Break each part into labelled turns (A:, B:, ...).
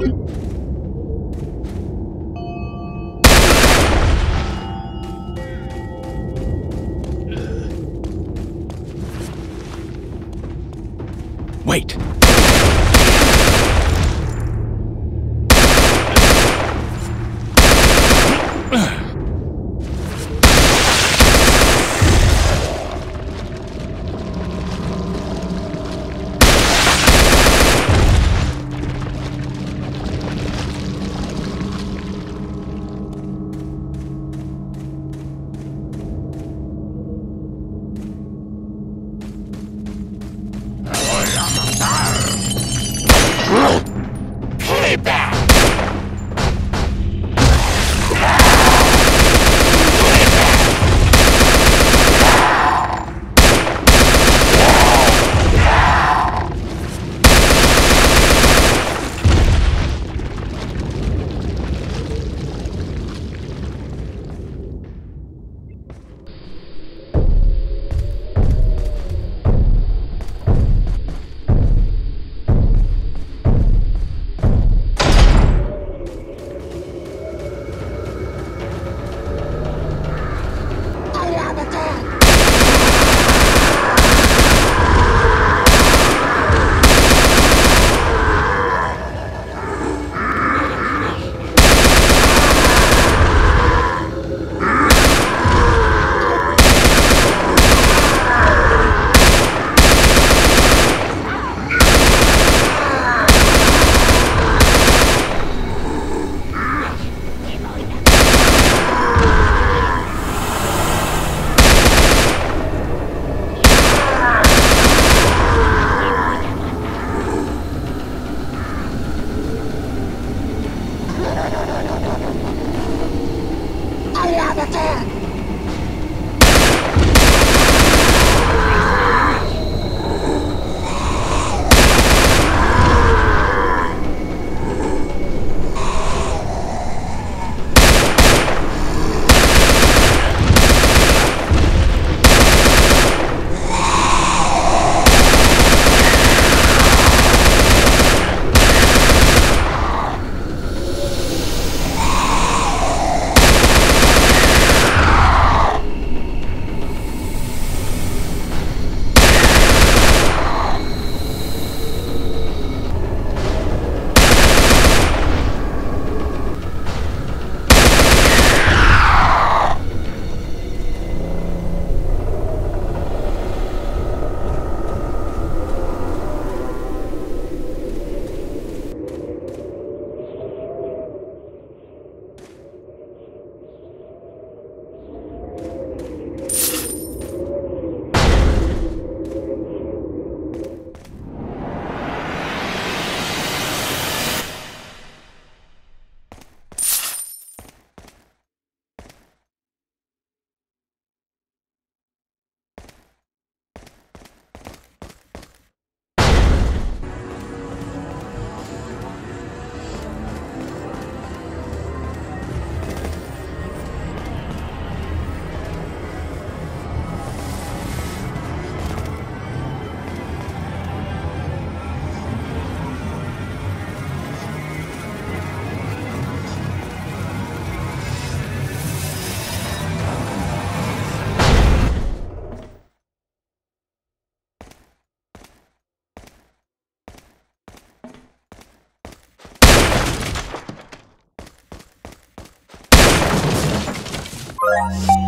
A: Thank you Bye.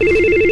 A: ¡No, no, no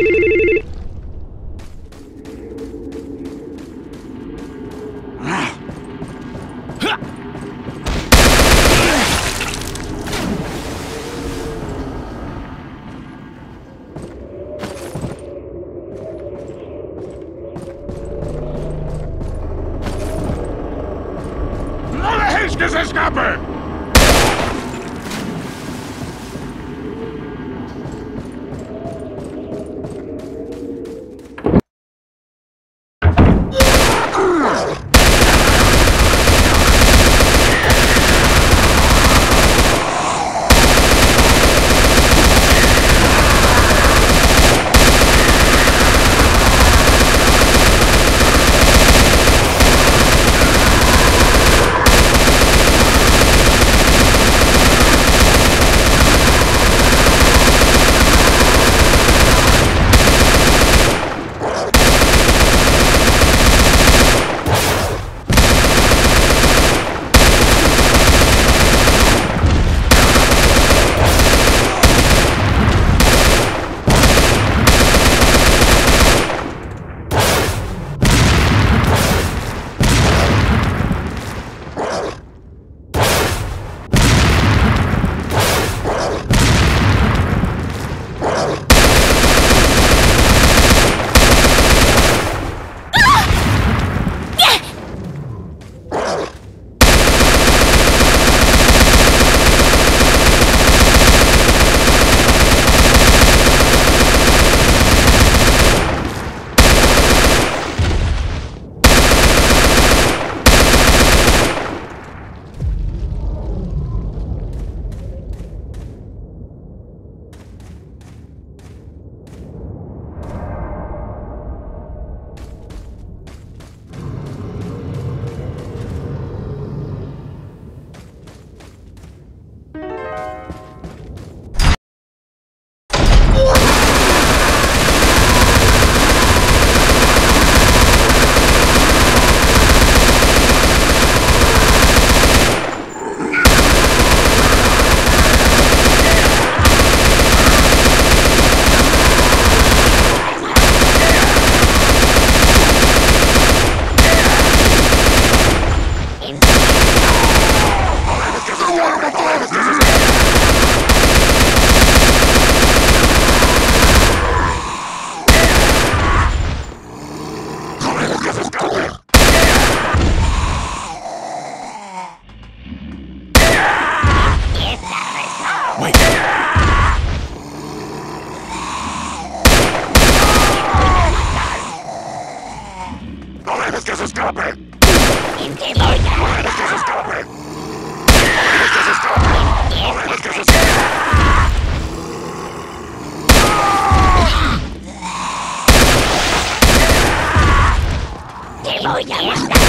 A: うや